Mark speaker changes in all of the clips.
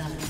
Speaker 1: blood.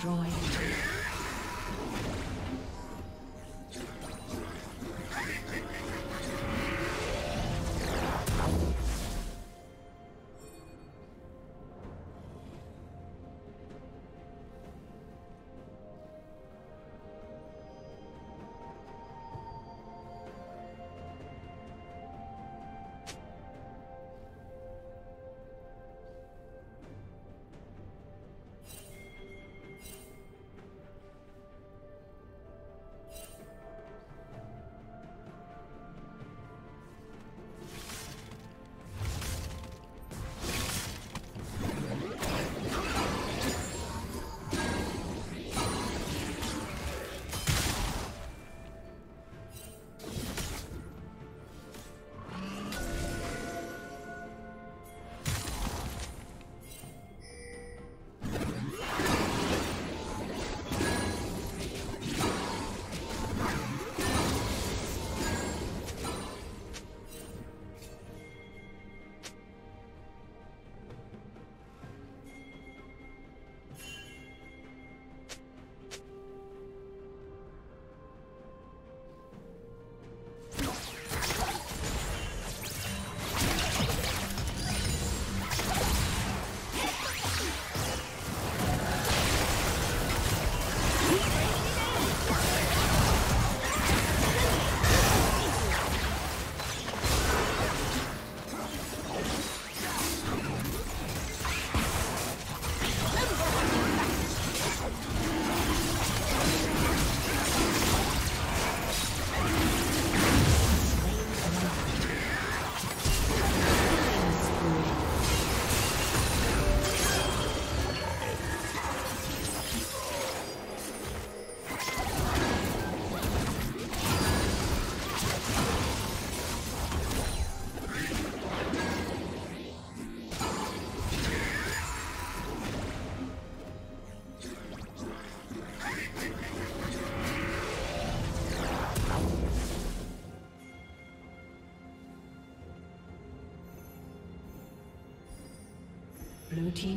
Speaker 1: Destroyed.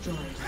Speaker 1: Destroyed.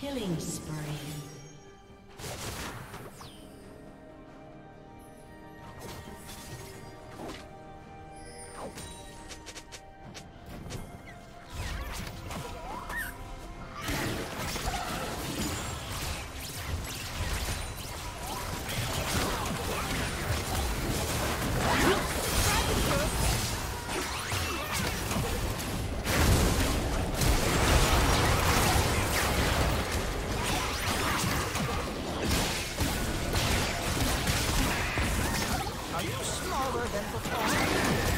Speaker 1: Killing 連続攻。